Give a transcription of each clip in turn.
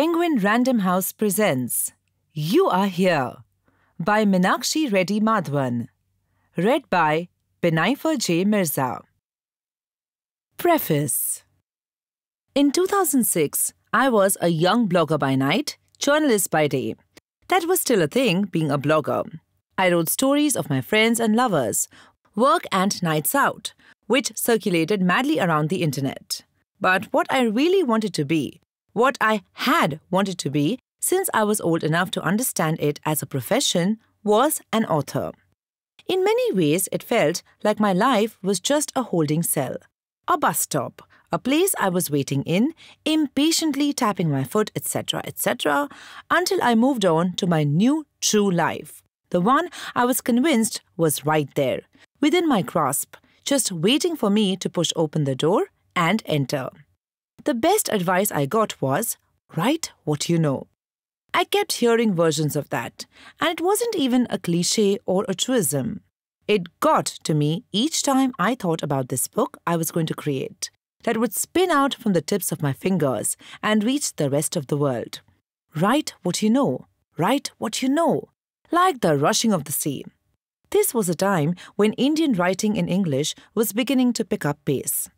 Penguin Random House presents You Are Here by Meenakshi Reddy Madhavan. Read by Benaifer J. Mirza. Preface In 2006, I was a young blogger by night, journalist by day. That was still a thing, being a blogger. I wrote stories of my friends and lovers, work and nights out, which circulated madly around the internet. But what I really wanted to be, what I had wanted to be since I was old enough to understand it as a profession, was an author. In many ways, it felt like my life was just a holding cell, a bus stop, a place I was waiting in, impatiently tapping my foot, etc., etc., until I moved on to my new true life. The one I was convinced was right there, within my grasp, just waiting for me to push open the door and enter. The best advice I got was write what you know. I kept hearing versions of that, and it wasn't even a cliche or a truism. It got to me each time I thought about this book I was going to create, that would spin out from the tips of my fingers and reach the rest of the world. Write what you know, write what you know, like the rushing of the sea. This was a time when Indian writing in English was beginning to pick up pace.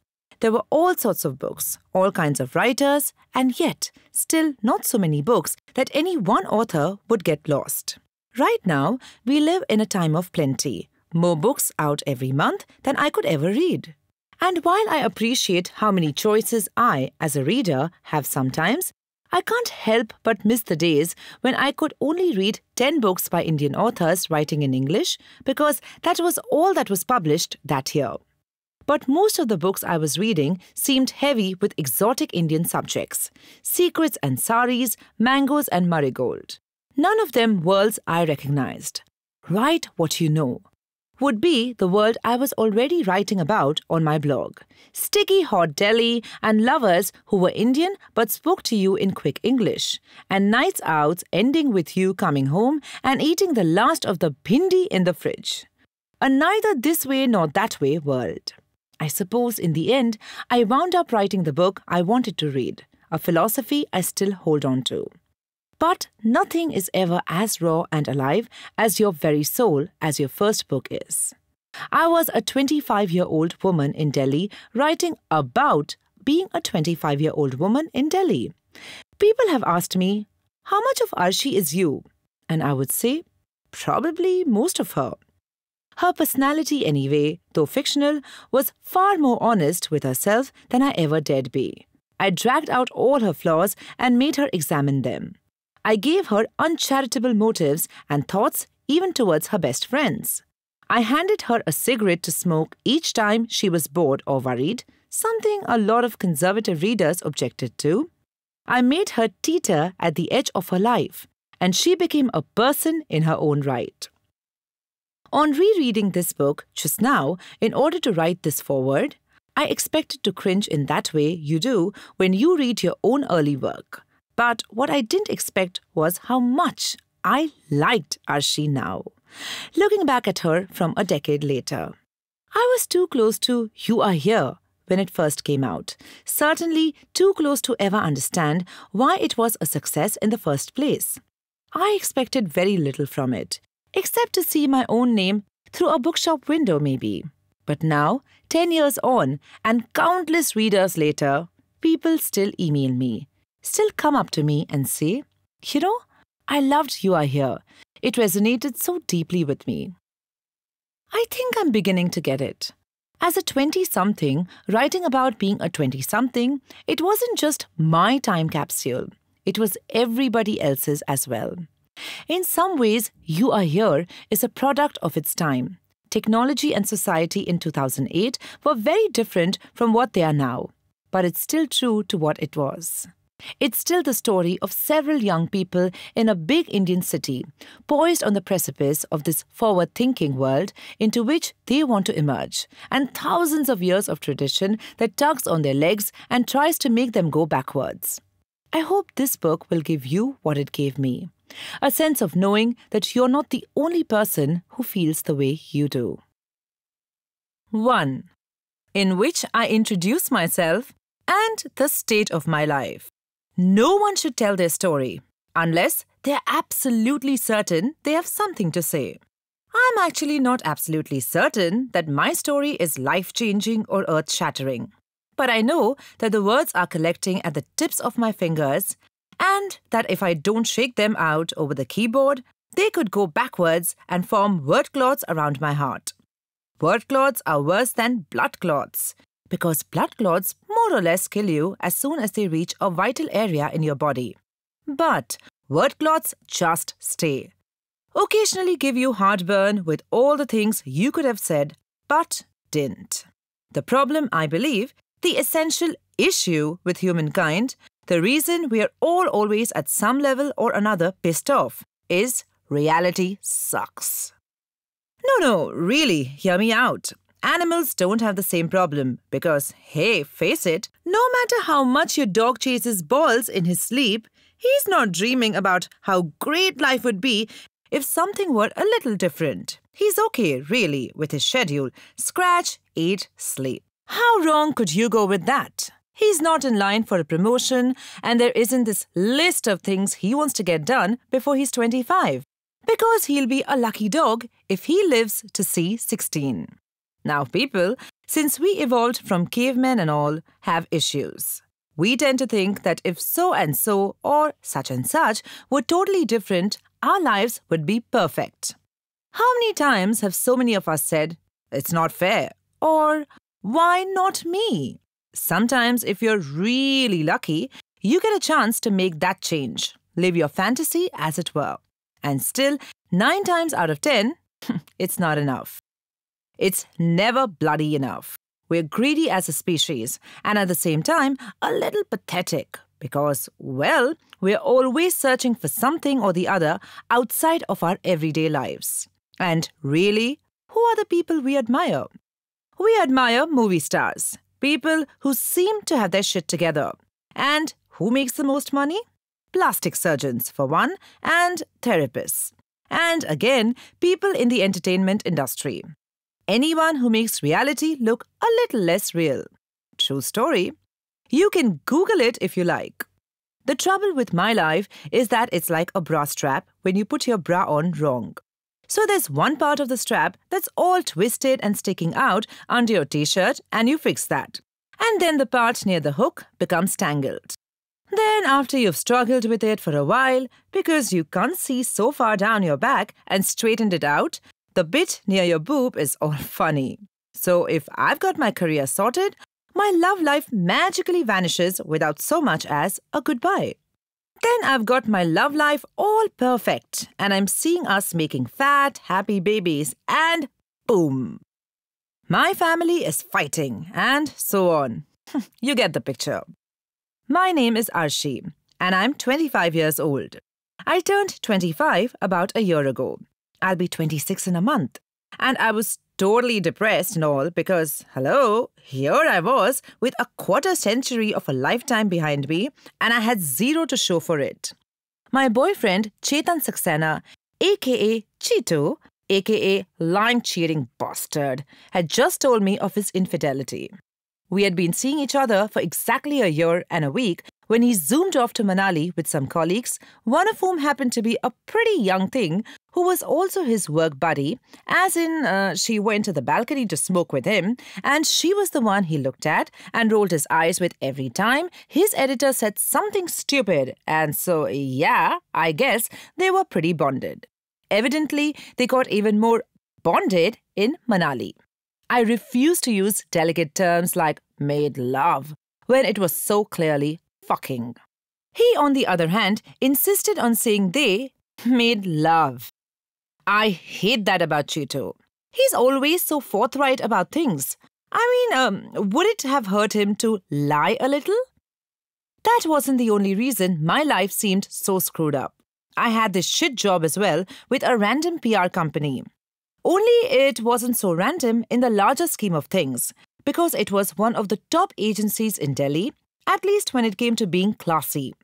There were all sorts of books, all kinds of writers, and yet still not so many books that any one author would get lost. Right now, we live in a time of plenty, more books out every month than I could ever read. And while I appreciate how many choices I, as a reader, have sometimes, I can't help but miss the days when I could only read 10 books by Indian authors writing in English because that was all that was published that year but most of the books I was reading seemed heavy with exotic Indian subjects secrets and saris, mangoes and marigold. None of them worlds I recognized. Write what you know would be the world I was already writing about on my blog. Sticky hot Delhi and lovers who were Indian but spoke to you in quick English, and nights out ending with you coming home and eating the last of the bhindi in the fridge. A neither this way nor that way world. I suppose in the end, I wound up writing the book I wanted to read, a philosophy I still hold on to. But nothing is ever as raw and alive as your very soul as your first book is. I was a 25 year old woman in Delhi writing about being a 25 year old woman in Delhi. People have asked me, How much of Arshi is you? And I would say, Probably most of her. Her personality, anyway, though fictional, was far more honest with herself than I ever dared be. I dragged out all her flaws and made her examine them. I gave her uncharitable motives and thoughts even towards her best friends. I handed her a cigarette to smoke each time she was bored or worried, something a lot of conservative readers objected to. I made her teeter at the edge of her life, and she became a person in her own right. On rereading this book just now, in order to write this forward, I expected to cringe in that way you do when you read your own early work. But what I didn't expect was how much I liked Arshi now, looking back at her from a decade later. I was too close to You Are Here when it first came out, certainly too close to ever understand why it was a success in the first place. I expected very little from it, except to see my own name through a bookshop window, maybe. But now, 10 years on, and countless readers later, people still email me, still come up to me and say, You know, I loved You Are Here. It resonated so deeply with me. I think I'm beginning to get it. As a 20 something, writing about being a 20 something, it wasn't just my time capsule, it was everybody else's as well. In some ways, You Are Here is a product of its time. Technology and society in 2008 were very different from what they are now, but it's still true to what it was. It's still the story of several young people in a big Indian city, poised on the precipice of this forward thinking world into which they want to emerge, and thousands of years of tradition that tugs on their legs and tries to make them go backwards. I hope this book will give you what it gave me a sense of knowing that you're not the only person who feels the way you do. 1. In which I introduce myself and the state of my life. no one should tell their story unless they're absolutely certain they have something to say. I'm actually not absolutely certain that my story is life changing or earth shattering. But I know that the words are collecting at the tips of my fingers, and that if I don't shake them out over the keyboard, they could go backwards and form word clots around my heart. Word clots are worse than blood clots because blood clots more or less kill you as soon as they reach a vital area in your body. But word clots just stay. Occasionally give you heartburn with all the things you could have said but didn't. The problem, I believe, the essential issue with humankind, the reason we are all always at some level or another pissed off, is reality sucks. No, no, really, hear me out. Animals don't have the same problem because, hey, face it, no matter how much your dog chases balls in his sleep, he's not dreaming about how great life would be if something were a little different. He's okay, really, with his schedule scratch, eat, sleep. How wrong could you go with that? He's not in line for a promotion, and there isn't this list of things he wants to get done before he's 25 because he'll be a lucky dog if he lives to see 16. Now, people, since we evolved from cavemen and all, have issues. We tend to think that if so and so or such and such were totally different, our lives would be perfect. How many times have so many of us said, It's not fair, or Why not me? Sometimes, if you're really lucky, you get a chance to make that change, live your fantasy as it were. And still, 9 times out of 10, it's not enough. It's never bloody enough. We're greedy as a species, and at the same time, a little pathetic because, well, we're always searching for something or the other outside of our everyday lives. And really, who are the people we admire? We admire movie stars, people who seem to have their shit together. And who makes the most money? plastic surgeons, for one, and therapists. And again, people in the entertainment industry. Anyone who makes reality look a little less real. True story. You can Google it if you like. The trouble with my life is that it's like a bra strap when you put your bra on wrong. So there's one part of the strap that's all twisted and sticking out under your t shirt, and you fix that. And then the part near the hook becomes tangled. Then, after you've struggled with it for a while because you can't see so far down your back and straightened it out, the bit near your boob is all funny. So, if I've got my career sorted, my love life magically vanishes without so much as a goodbye. Then I've got my love life all perfect, and I'm seeing us making fat, happy babies, and boom! My family is fighting, and so on. you get the picture. My name is Arshi, and I'm 25 years old. I turned 25 about a year ago. I'll be 26 in a month. And I was totally depressed and all because, hello, here I was with a quarter century of a lifetime behind me, and I had zero to show for it. My boyfriend, Chetan Saxena, aka Cheeto, aka line cheating bastard, had just told me of his infidelity. We had been seeing each other for exactly a year and a week when he zoomed off to Manali with some colleagues, one of whom happened to be a pretty young thing who was also his work buddy, as in, uh, she went to the balcony to smoke with him, and she was the one he looked at and rolled his eyes with every time his editor said something stupid, and so, yeah, I guess they were pretty bonded. Evidently, they got even more bonded in Manali. I refuse to use delicate terms like made love when it was so clearly fucking. He, on the other hand, insisted on saying they made love. I hate that about Cheeto. He's always so forthright about things. I mean, um, would it have hurt him to lie a little? That wasn't the only reason my life seemed so screwed up. I had this shit job as well with a random PR company. Only it wasn't so random in the larger scheme of things, because it was one of the top agencies in Delhi, at least when it came to being classy.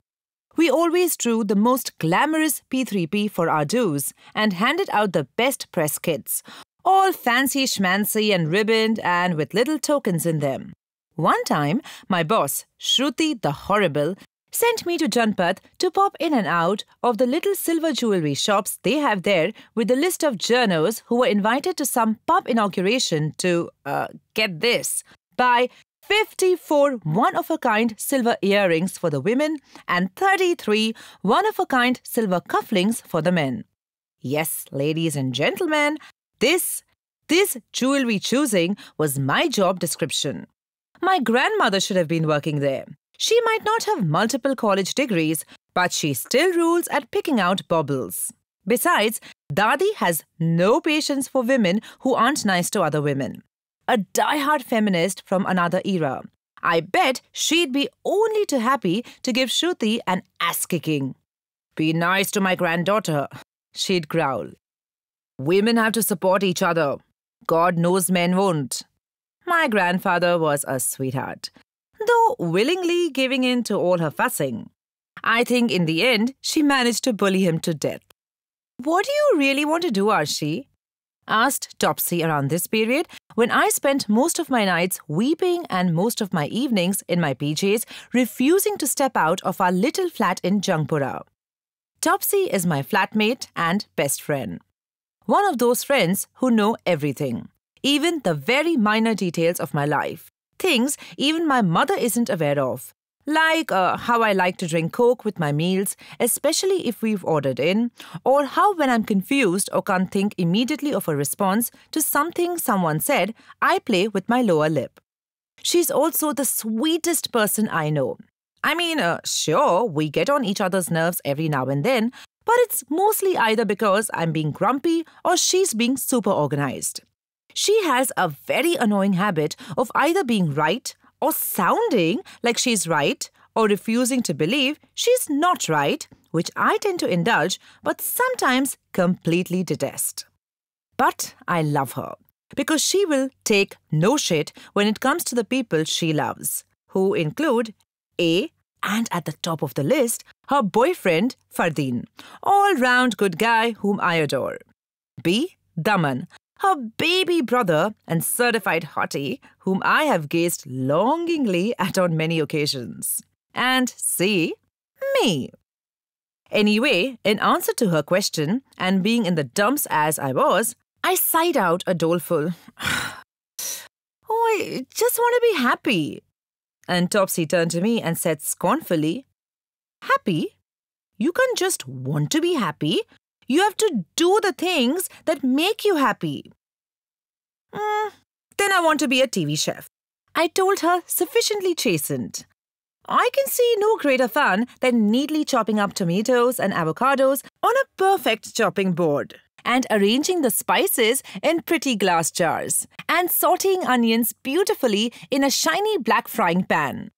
We always drew the most glamorous P3P for our dues and handed out the best press kits, all fancy schmancy and ribboned and with little tokens in them. One time, my boss, Shruti the Horrible, sent me to Janpath to pop in and out of the little silver jewelry shops they have there with a list of journos who were invited to some pub inauguration to, uh, get this, buy 54 one of a kind silver earrings for the women and 33 one of a kind silver cufflinks for the men. Yes, ladies and gentlemen, this this jewelry choosing was my job description. My grandmother should have been working there. She might not have multiple college degrees, but she still rules at picking out baubles. Besides, Dadi has no patience for women who aren't nice to other women. A die-hard feminist from another era. I bet she'd be only too happy to give Shruti an ass kicking. Be nice to my granddaughter, she'd growl. Women have to support each other. God knows men won't. My grandfather was a sweetheart though willingly giving in to all her fussing. I think in the end, she managed to bully him to death. What do you really want to do, Arshi? Asked Topsy around this period when I spent most of my nights weeping and most of my evenings in my PJs refusing to step out of our little flat in Jangpura. Topsy is my flatmate and best friend. One of those friends who know everything, even the very minor details of my life things even my mother isn't aware of. Like uh, how I like to drink Coke with my meals, especially if we've ordered in, or how when I'm confused or can't think immediately of a response to something someone said, I play with my lower lip. She's also the sweetest person I know. I mean, uh, sure, we get on each other's nerves every now and then, but it's mostly either because I'm being grumpy or she's being super organized. She has a very annoying habit of either being right or sounding like she's right or refusing to believe she's not right, which I tend to indulge but sometimes completely detest. But I love her because she will take no shit when it comes to the people she loves, who include A, and at the top of the list, her boyfriend, Fardeen, all round good guy whom I adore. B, Daman, her baby brother and certified hottie, whom I have gazed longingly at on many occasions. And C, me. Anyway, in answer to her question, and being in the dumps as I was, I sighed out a doleful, Oh, I just want to be happy. And Topsy turned to me and said scornfully, Happy? You can just want to be happy. You have to do the things that make you happy. Mm, then I want to be a TV chef. I told her, sufficiently chastened. I can see no greater fun than neatly chopping up tomatoes and avocados on a perfect chopping board and arranging the spices in pretty glass jars and sauteing onions beautifully in a shiny black frying pan.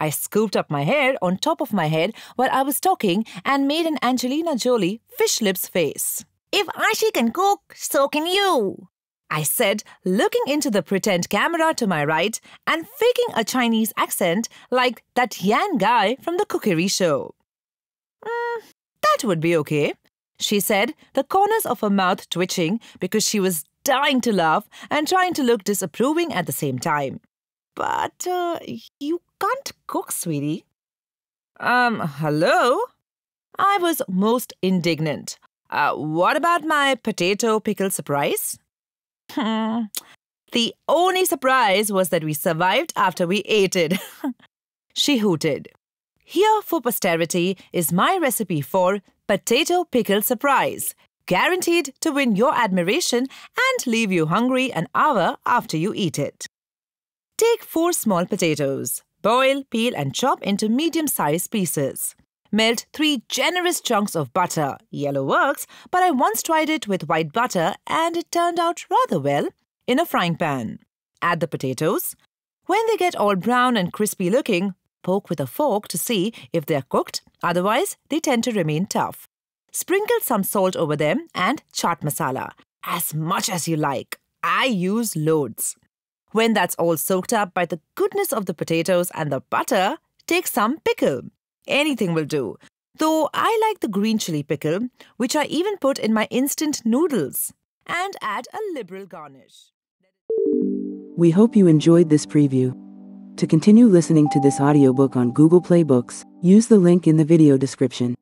I scooped up my hair on top of my head while I was talking and made an Angelina Jolie fish lips face. If Arshi can cook, so can you. I said, looking into the pretend camera to my right and faking a Chinese accent like that Yan guy from the cookery show. Mm, that would be okay, she said, the corners of her mouth twitching because she was dying to laugh and trying to look disapproving at the same time. But uh, you can't cook, sweetie. Um, hello? I was most indignant. Uh, what about my potato pickle surprise? Hmm. the only surprise was that we survived after we ate it. she hooted. Here for posterity is my recipe for potato pickle surprise, guaranteed to win your admiration and leave you hungry an hour after you eat it. Take four small potatoes. Boil, peel, and chop into medium sized pieces. Melt three generous chunks of butter. Yellow works, but I once tried it with white butter and it turned out rather well in a frying pan. Add the potatoes. When they get all brown and crispy looking, poke with a fork to see if they're cooked, otherwise, they tend to remain tough. Sprinkle some salt over them and chaat masala, as much as you like. I use loads. When that's all soaked up by the goodness of the potatoes and the butter, take some pickle. Anything will do. Though I like the green chili pickle, which I even put in my instant noodles, and add a liberal garnish. We hope you enjoyed this preview. To continue listening to this audiobook on Google Play Books, use the link in the video description.